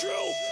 true.